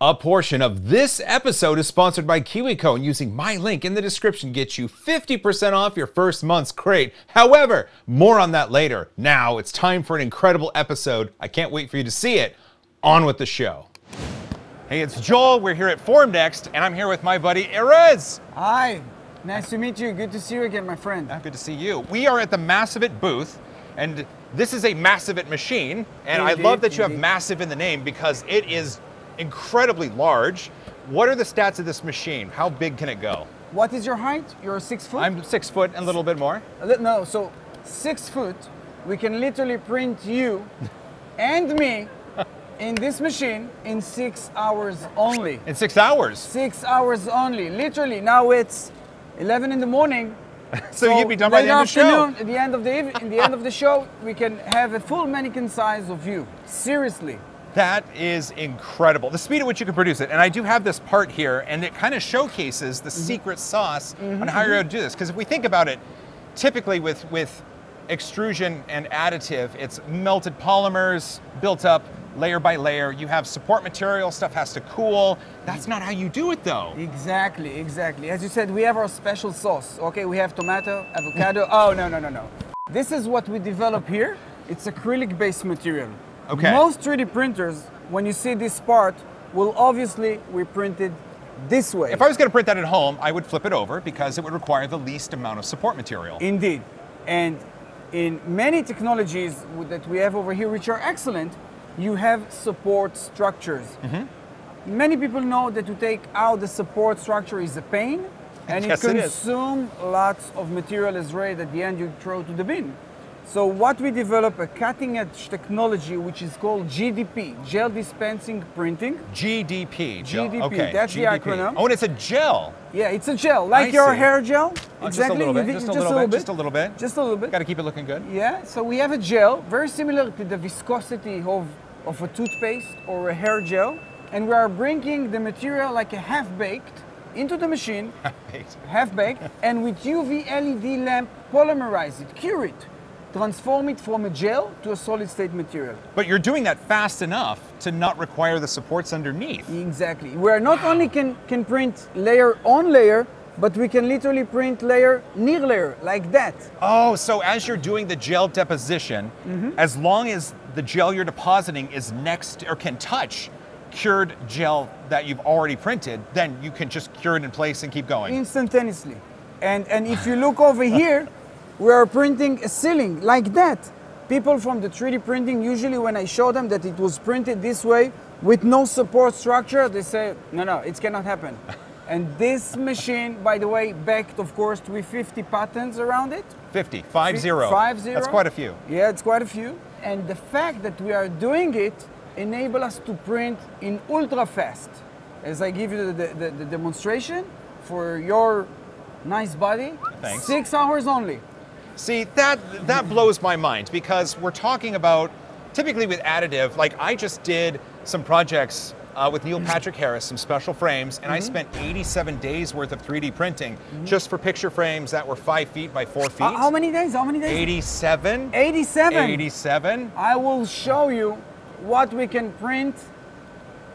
A portion of this episode is sponsored by KiwiCo, and using my link in the description gets you 50% off your first month's crate. However, more on that later. Now it's time for an incredible episode. I can't wait for you to see it. On with the show. Hey, it's Joel. We're here at Formnext, and I'm here with my buddy Erez. Hi, nice to meet you. Good to see you again, my friend. Good to see you. We are at the Massivit booth, and this is a Massivit machine. And I love that you have massive in the name because it is incredibly large. What are the stats of this machine? How big can it go? What is your height? You're six foot? I'm six foot and a little bit more. Uh, No, so six foot, we can literally print you and me in this machine in six hours only. In six hours. Six hours only, literally. Now it's 11 in the morning. So, you'd be done by the end of the show. At the end of the in the end of the show, we can have a full mannequin size of you. Seriously. That is incredible. The speed at which you can produce it. And I do have this part here, and it kind of showcases the mm-hmm. secret sauce mm-hmm, on how you're mm-hmm. able to do this. Because if we think about it, typically with, with extrusion and additive, it's melted polymers built up layer by layer. You have support material, stuff has to cool. That's not how you do it though. Exactly, exactly. As you said, we have our special sauce. Okay, we have tomato, avocado. oh, no, no, no, no. This is what we develop here. It's acrylic based material. Okay. Most 3D printers, when you see this part, will obviously we printed this way. If I was going to print that at home, I would flip it over because it would require the least amount of support material. Indeed. And in many technologies that we have over here, which are excellent, you have support structures. Mm-hmm. Many people know that to take out the support structure is a pain, and Yes, it it consumes lots of material as right at the end you throw to the bin. So what we develop a cutting edge technology which is called GDP, gel dispensing printing. GDP. gel. GDP, Okay. that's the acronym. Oh, and it's a gel. Yeah, it's a gel, like I your see. hair gel. Oh, exactly. Just a little bit. Just a little bit. Just a little bit. Just a little bit. Got to keep it looking good. Yeah, so we have a gel very similar to the viscosity of, of a toothpaste or a hair gel, and we are bringing the material like a half baked into the machine, half baked, half baked, and with UV LED lamp polymerize it, cure it, transform it from a gel to a solid state material. But you're doing that fast enough to not require the supports underneath. Exactly. Where not only can, can print layer on layer, but we can literally print layer near layer like that. Oh, so as you're doing the gel deposition, Mm-hmm. as long as the gel you're depositing is next or can touch cured gel that you've already printed, then you can just cure it in place and keep going. instantaneously. And, and if you look over here, we are printing a ceiling like that. People from the 3D printing, usually when I show them that it was printed this way with no support structure, they say, no, no, it cannot happen. and this machine, by the way, backed, of course, with 50 patents around it. 50, 5 0. Five zero. That's quite a few. Yeah, it's quite a few. And the fact that we are doing it enable us to print in ultra fast. As I give you the, the, the demonstration for your nice body, Thanks. six hours only. See, that that blows my mind because we're talking about typically with additive, like I just did some projects uh, with Neil Patrick Harris, some special frames, and I spent 87 days worth of 3D printing just for picture frames that were five feet by four feet. Uh, how many days? How many days? 87. 87. 87. I will show you what we can print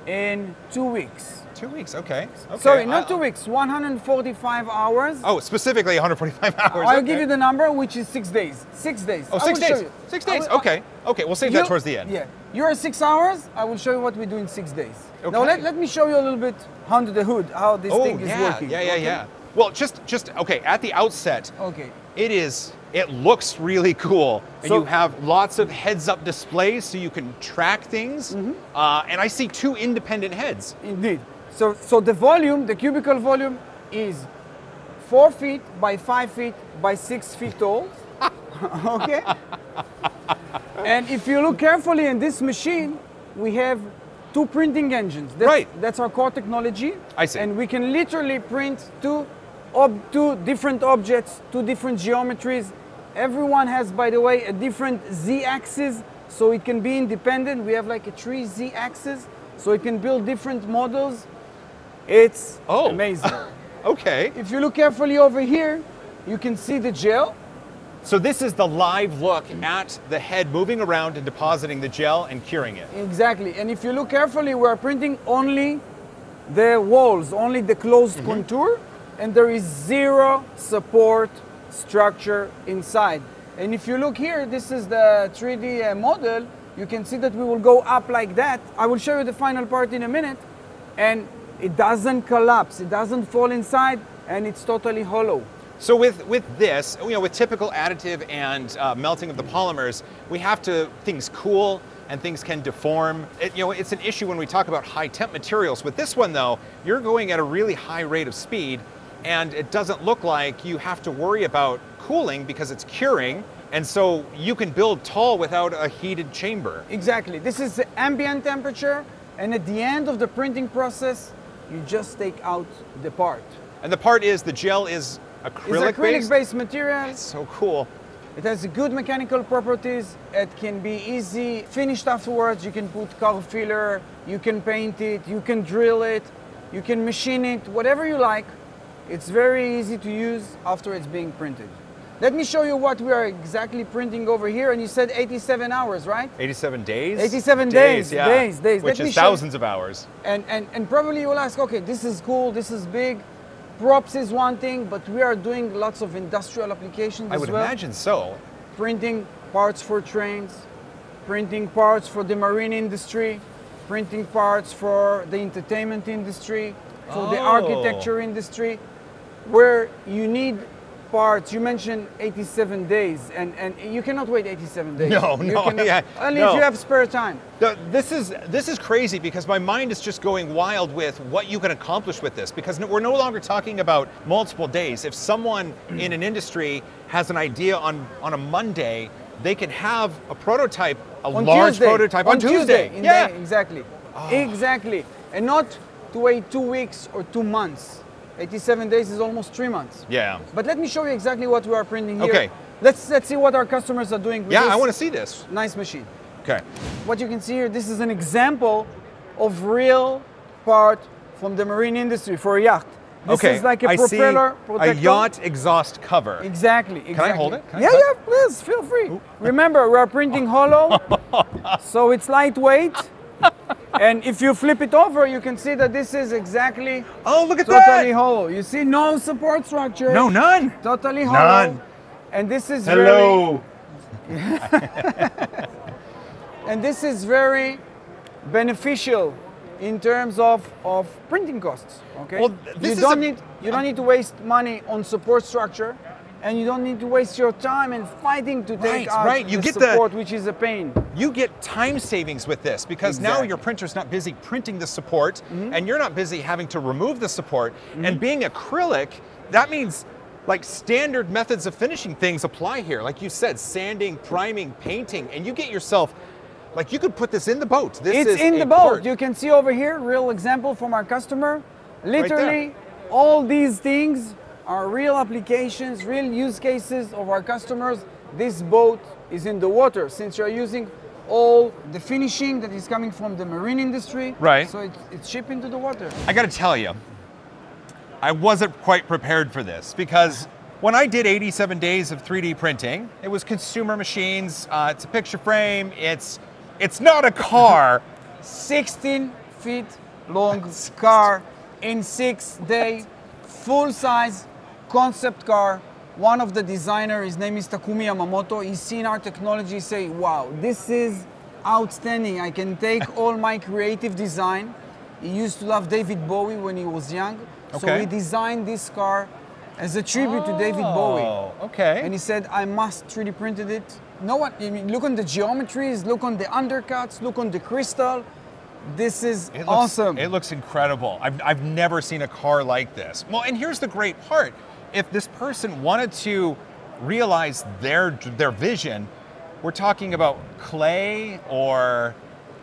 in two weeks. Two weeks, okay. okay. Sorry, not two weeks, 145 hours. Oh, specifically 145 hours. I'll okay. give you the number, which is six days. Six days. Oh, six days. Six days. will- Okay. Okay, we'll save that towards the end. Yeah. You're six hours. I will show you what we do in six days. Okay. Now let, let me show you a little bit under the hood how this Oh, thing is yeah, working. yeah, yeah, okay? yeah. Well, just, just okay. At the outset, Okay. it is. It looks really cool, and So- you have lots of heads-up displays, so you can track things. Mm-hmm. Uh, and I see two independent heads. Indeed. So so the volume, the cubicle volume, is four feet by five feet by six feet tall. okay. and if you look carefully in this machine, we have two printing engines. That's, Right. That's our core technology. I see. And we can literally print two, ob- two different objects, two different geometries. Everyone has, by the way, a different z-axis, so it can be independent. We have like a three z-axis, so it can build different models. It's Oh. amazing. Okay. if you look carefully over here, you can see the gel. So this is the live look at the head moving around and depositing the gel and curing it. Exactly. And if you look carefully, we're printing only the walls, only the closed contour, and there is zero support structure inside. And if you look here, this is the 3D uh, model. You can see that we will go up like that. I will show you the final part in a minute. And it doesn't collapse, it doesn't fall inside, and it's totally hollow. So with, with this, you know, with typical additive and uh, melting of the polymers, we have to, things cool and things can deform. It, you know, it's an issue when we talk about high temp materials. With this one though, you're going at a really high rate of speed and it doesn't look like you have to worry about cooling because it's curing. And so you can build tall without a heated chamber. Exactly. This is the ambient temperature, and at the end of the printing process, you just take out the part. And the part is the gel is acrylic, It's acrylic-based material. So cool. It has good mechanical properties. It can be easy finished afterwards. You can put color filler, you can paint it, you can drill it, you can machine it, whatever you like. It's very easy to use after it's being printed. Let me show you what we are exactly printing over here. And you said 87 hours, right? 87 days? 87 days, yeah. days, days. Which Let is thousands of hours. And, and, and probably you will ask, okay, this is cool, this is big. Props is one thing, but we are doing lots of industrial applications I as would well. imagine so. Printing parts for trains, printing parts for the marine industry, printing parts for the entertainment industry, for the Oh. architecture industry, where you need parts. You mentioned 87 days, and, and you cannot wait 87 days. No, You no, cannot- yeah, Only no. if you have spare time. No, This is this is crazy because my mind is just going wild with what you can accomplish with this because we're no longer talking about multiple days. If someone in an industry has an idea on on a Monday, they can have a prototype, a on large Tuesday. prototype on, Tuesday. in yeah. exactly. Ah. Exactly. And not to wait two weeks or two months. 87 days is almost three months. yeah. But let me show you exactly what we are printing here. Okay. Let's let's see what our customers are doing with Yeah, I want to see this. nice machine. Okay. What you can see here, this is an example of real part from the marine industry for a yacht. This okay. is like a I propeller see protector. a yacht exhaust cover. Exactly, exactly. Can I hold it? I yeah, yeah, please, feel free. Remember, we are printing hollow, so it's lightweight. And if you flip it over, you can see that this is exactly Oh, look at totally that! hollow. You see, no support structure. No, none. Totally hollow. None. And this is Hello. very and this is very beneficial in terms of, of printing costs. Okay. Well, this you is don't a- need you don't need to waste money on support structure, and you don't need to waste your time in fighting to take Right, out right. You the get the- support, which is a pain. You get time savings with this because now Exactly. your printer's not busy printing the support Mm-hmm. and you're not busy having to remove the support. And being acrylic, that means like standard methods of finishing things apply here. Like you said, sanding, priming, painting, and you get yourself like you could put this in the boat. This it's in the boat. You can see over here, real example from our customer. Literally, all these things are real applications, real use cases of our customers. This boat is in the water since you're using all the finishing that is coming from the marine industry. Right. So it's, it's shipped into the water. I got to tell you, I wasn't quite prepared for this because when I did 87 days of 3D printing, it was consumer machines. Uh, it's a picture frame. It's it's not a car. 16 feet long car in six day, full size concept car. One of the designer, his name is Takumi Yamamoto. He's seen our technology, say, "Wow, this is outstanding. I can take all my creative design." He used to love David Bowie when he was young, so he designed this car as a tribute to David oh, Bowie. Oh, okay. And he said, I must 3D printed it. No one, I mean, look on the geometries, look on the undercuts, look on the crystal. This is It looks, awesome. It looks incredible. I've, I've never seen a car like this. Well, and here's the great part. If this person wanted to realize their their vision, we're talking about clay or,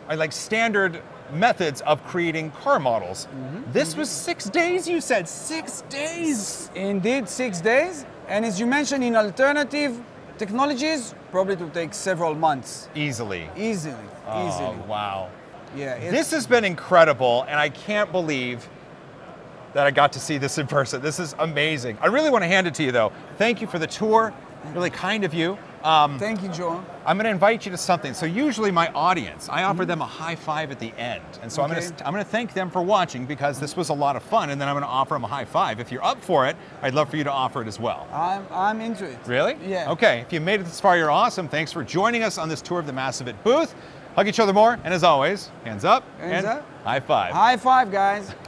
or like standard methods of creating car models. Mm-hmm. This was six days, you said. Six days. Indeed, six days. And as you mentioned, in alternative technologies, probably to take several months. Easily. Easily, Oh, easily. wow. Yeah. This has been incredible, and I can't believe that I got to see this in person. This is amazing. I really want to hand it to you, though. Thank you for the tour. Really kind of you. Um, Thank you, Joel. I'm going to invite you to something. So usually my audience, I offer them a high five at the end, and so I'm going to I'm going to thank them for watching because this was a lot of fun, and then I'm going to offer them a high five. If you're up for it, I'd love for you to offer it as well. I'm, I'm into it. Really? Yeah. Okay. If you made it this far, you're awesome. Thanks for joining us on this tour of the Massivit booth. Hug each other more, and as always, hands up Hands and up. high five. High five, guys.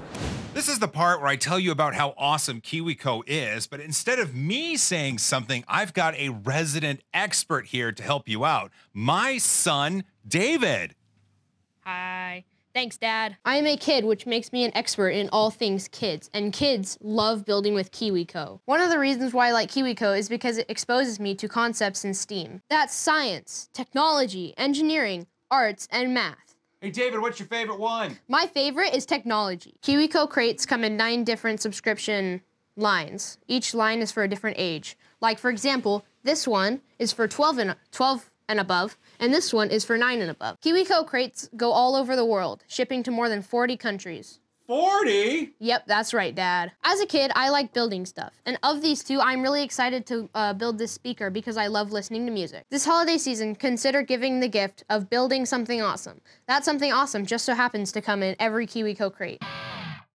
This is the part where I tell you about how awesome KiwiCo is, but instead of me saying something, I've got a resident expert here to help you out. My son, David. Hi. Thanks, Dad. I am a kid, which makes me an expert in all things kids, and kids love building with KiwiCo. One of the reasons why I like KiwiCo is because it exposes me to concepts in STEAM. That's science, technology, engineering, arts, and math. Hey, David, what's your favorite one? My favorite is technology. KiwiCo crates come in nine different subscription lines. Each line is for a different age. Like, for example, this one is for 12 and, 12 and above, and this one is for 9 and above. KiwiCo crates go all over the world, shipping to more than 40 countries. 40? Yep, that's right, Dad. As a kid, I like building stuff. And of these two, I'm really excited to uh, build this speaker because I love listening to music. This holiday season, consider giving the gift of building something awesome. That something awesome just so happens to come in every KiwiCo crate.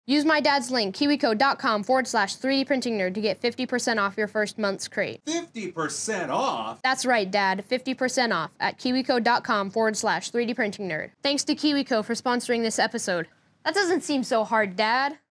Use my dad's link, kiwico.com forward slash 3D printing nerd to get 50% off your first month's crate. 50% off? That's right, Dad, 50% off at kiwico.com forward slash 3D printing nerd. Thanks to KiwiCo for sponsoring this episode. That doesn't seem so hard, Dad.